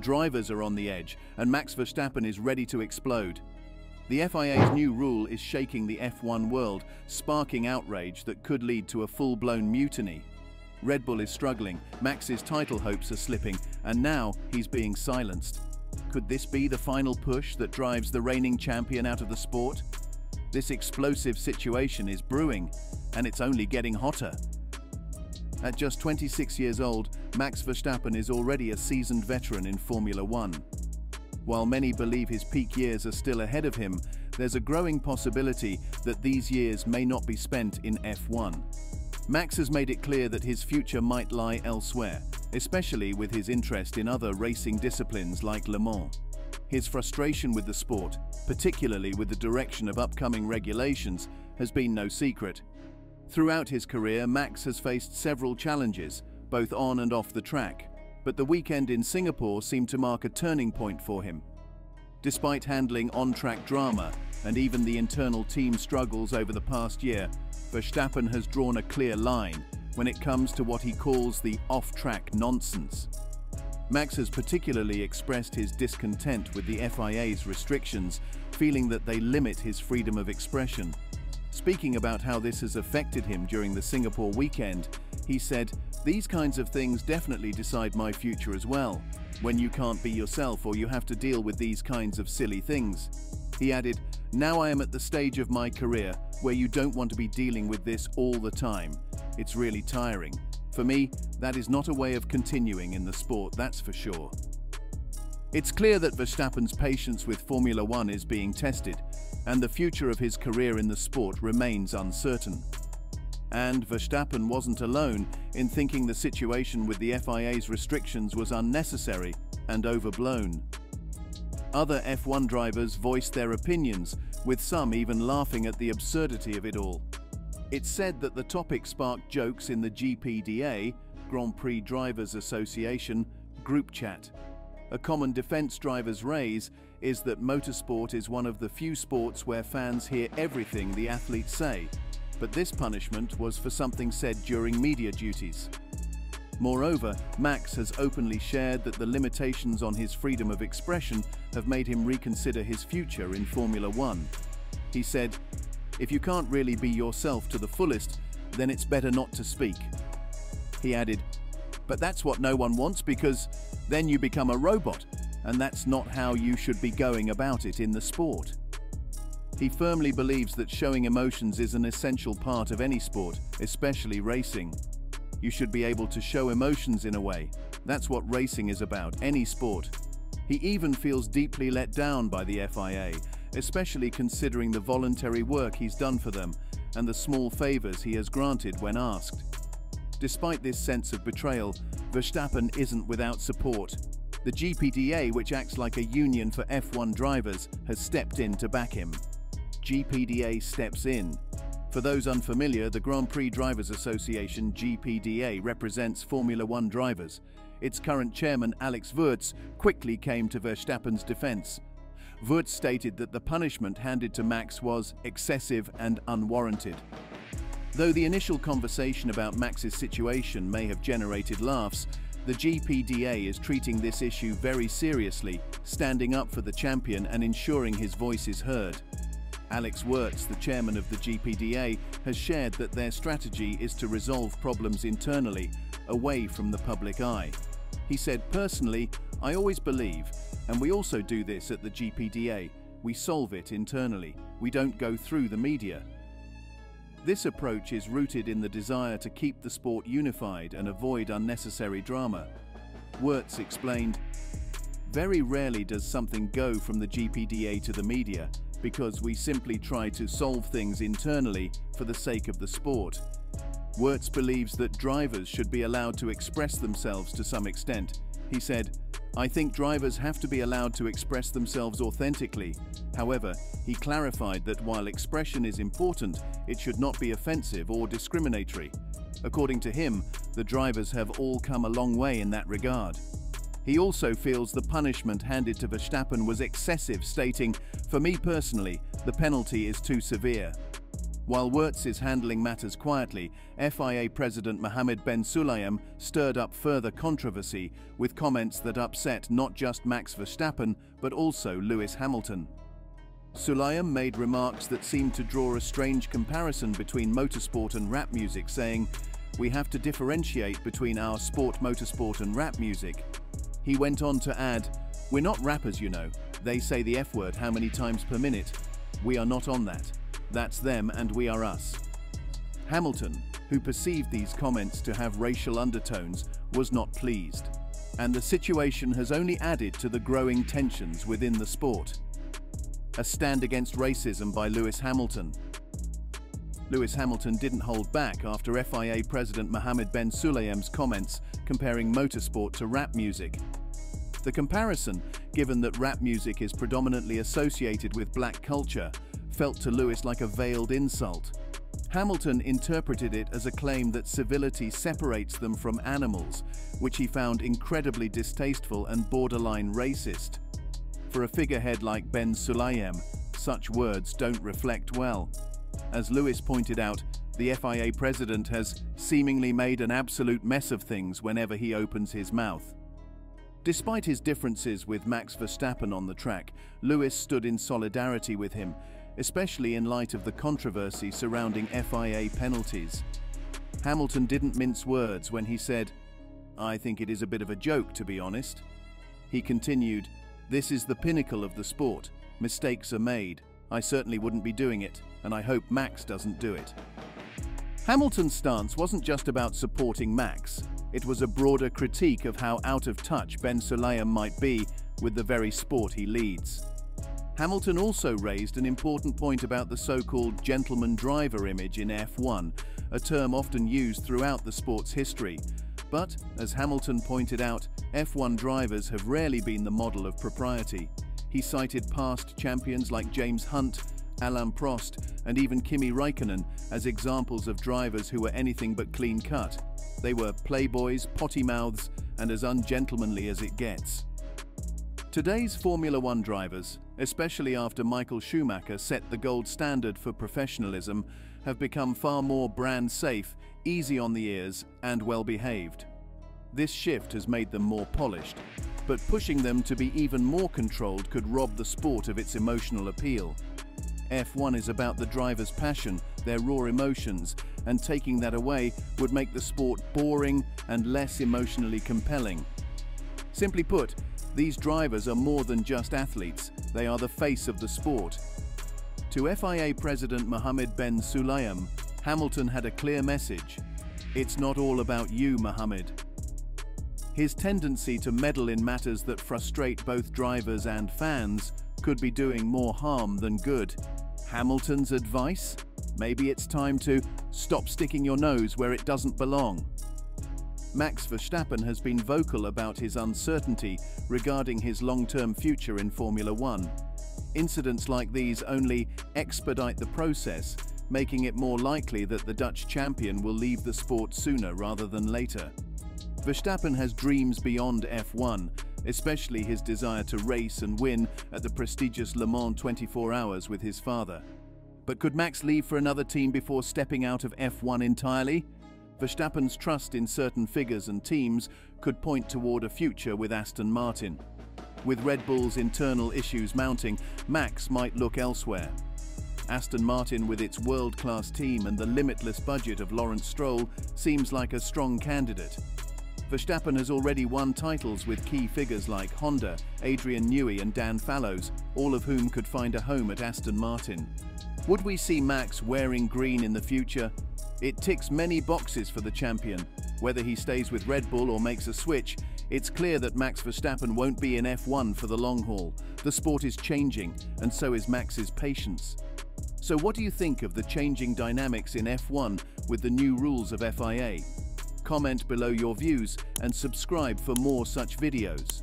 Drivers are on the edge, and Max Verstappen is ready to explode. The FIA's new rule is shaking the F1 world, sparking outrage that could lead to a full-blown mutiny. Red Bull is struggling, Max's title hopes are slipping, and now he's being silenced. Could this be the final push that drives the reigning champion out of the sport? This explosive situation is brewing, and it's only getting hotter. At just 26 years old, Max Verstappen is already a seasoned veteran in Formula One. While many believe his peak years are still ahead of him, there's a growing possibility that these years may not be spent in F1. Max has made it clear that his future might lie elsewhere, especially with his interest in other racing disciplines like Le Mans. His frustration with the sport, particularly with the direction of upcoming regulations, has been no secret. Throughout his career, Max has faced several challenges, both on and off the track but the weekend in Singapore seemed to mark a turning point for him. Despite handling on-track drama and even the internal team struggles over the past year, Verstappen has drawn a clear line when it comes to what he calls the off-track nonsense. Max has particularly expressed his discontent with the FIA's restrictions, feeling that they limit his freedom of expression. Speaking about how this has affected him during the Singapore weekend, he said, these kinds of things definitely decide my future as well, when you can't be yourself or you have to deal with these kinds of silly things. He added, now I am at the stage of my career where you don't want to be dealing with this all the time. It's really tiring. For me, that is not a way of continuing in the sport, that's for sure. It's clear that Verstappen's patience with Formula One is being tested, and the future of his career in the sport remains uncertain. And Verstappen wasn't alone in thinking the situation with the FIA's restrictions was unnecessary and overblown. Other F1 drivers voiced their opinions, with some even laughing at the absurdity of it all. It's said that the topic sparked jokes in the GPDA, Grand Prix Drivers Association, group chat. A common defense drivers raise is that motorsport is one of the few sports where fans hear everything the athletes say, but this punishment was for something said during media duties. Moreover, Max has openly shared that the limitations on his freedom of expression have made him reconsider his future in Formula One. He said, if you can't really be yourself to the fullest, then it's better not to speak. He added, but that's what no one wants because then you become a robot, and that's not how you should be going about it in the sport. He firmly believes that showing emotions is an essential part of any sport, especially racing. You should be able to show emotions in a way. That's what racing is about, any sport. He even feels deeply let down by the FIA, especially considering the voluntary work he's done for them and the small favours he has granted when asked. Despite this sense of betrayal, Verstappen isn't without support. The GPDA, which acts like a union for F1 drivers, has stepped in to back him. GPDA steps in. For those unfamiliar, the Grand Prix Drivers Association GPDA represents Formula One drivers. Its current chairman, Alex Wurz, quickly came to Verstappen's defense. Wurz stated that the punishment handed to Max was excessive and unwarranted. Though the initial conversation about Max's situation may have generated laughs, the GPDA is treating this issue very seriously, standing up for the champion and ensuring his voice is heard. Alex Wurz, the chairman of the GPDA, has shared that their strategy is to resolve problems internally, away from the public eye. He said, personally, I always believe, and we also do this at the GPDA, we solve it internally, we don't go through the media. This approach is rooted in the desire to keep the sport unified and avoid unnecessary drama. Wurz explained, Very rarely does something go from the GPDA to the media, because we simply try to solve things internally for the sake of the sport. Wurz believes that drivers should be allowed to express themselves to some extent. He said, I think drivers have to be allowed to express themselves authentically. However, he clarified that while expression is important, it should not be offensive or discriminatory. According to him, the drivers have all come a long way in that regard. He also feels the punishment handed to Verstappen was excessive, stating, For me personally, the penalty is too severe. While Wurz is handling matters quietly, FIA President Mohammed Ben Sulayem stirred up further controversy with comments that upset not just Max Verstappen but also Lewis Hamilton. Sulayem made remarks that seemed to draw a strange comparison between motorsport and rap music, saying, We have to differentiate between our sport motorsport and rap music. He went on to add, We're not rappers, you know. They say the F word how many times per minute. We are not on that. That's them and we are us. Hamilton, who perceived these comments to have racial undertones, was not pleased. And the situation has only added to the growing tensions within the sport. A stand against racism by Lewis Hamilton. Lewis Hamilton didn't hold back after FIA President Mohammed Ben Sulayem's comments comparing motorsport to rap music. The comparison, given that rap music is predominantly associated with black culture, felt to Lewis like a veiled insult. Hamilton interpreted it as a claim that civility separates them from animals, which he found incredibly distasteful and borderline racist. For a figurehead like Ben Sulayem, such words don't reflect well. As Lewis pointed out, the FIA president has seemingly made an absolute mess of things whenever he opens his mouth. Despite his differences with Max Verstappen on the track, Lewis stood in solidarity with him especially in light of the controversy surrounding FIA penalties. Hamilton didn't mince words when he said, I think it is a bit of a joke, to be honest. He continued, This is the pinnacle of the sport. Mistakes are made. I certainly wouldn't be doing it, and I hope Max doesn't do it. Hamilton's stance wasn't just about supporting Max, it was a broader critique of how out of touch Ben Sulayem might be with the very sport he leads. Hamilton also raised an important point about the so-called gentleman driver image in F1, a term often used throughout the sport's history. But, as Hamilton pointed out, F1 drivers have rarely been the model of propriety. He cited past champions like James Hunt, Alain Prost, and even Kimi Raikkonen as examples of drivers who were anything but clean-cut. They were playboys, potty mouths, and as ungentlemanly as it gets. Today's Formula One drivers, especially after Michael Schumacher set the gold standard for professionalism, have become far more brand safe, easy on the ears, and well behaved. This shift has made them more polished, but pushing them to be even more controlled could rob the sport of its emotional appeal. F1 is about the driver's passion, their raw emotions, and taking that away would make the sport boring and less emotionally compelling. Simply put, these drivers are more than just athletes, they are the face of the sport. To FIA President Mohammed Ben Sulayem, Hamilton had a clear message. It's not all about you, Mohammed. His tendency to meddle in matters that frustrate both drivers and fans could be doing more harm than good. Hamilton's advice? Maybe it's time to stop sticking your nose where it doesn't belong. Max Verstappen has been vocal about his uncertainty regarding his long-term future in Formula One. Incidents like these only expedite the process, making it more likely that the Dutch champion will leave the sport sooner rather than later. Verstappen has dreams beyond F1, especially his desire to race and win at the prestigious Le Mans 24 Hours with his father. But could Max leave for another team before stepping out of F1 entirely? Verstappen's trust in certain figures and teams could point toward a future with Aston Martin. With Red Bull's internal issues mounting, Max might look elsewhere. Aston Martin, with its world-class team and the limitless budget of Lawrence Stroll, seems like a strong candidate. Verstappen has already won titles with key figures like Honda, Adrian Newey and Dan Fallows, all of whom could find a home at Aston Martin. Would we see Max wearing green in the future? It ticks many boxes for the champion. Whether he stays with Red Bull or makes a switch, it's clear that Max Verstappen won't be in F1 for the long haul. The sport is changing, and so is Max's patience. So what do you think of the changing dynamics in F1 with the new rules of FIA? Comment below your views and subscribe for more such videos.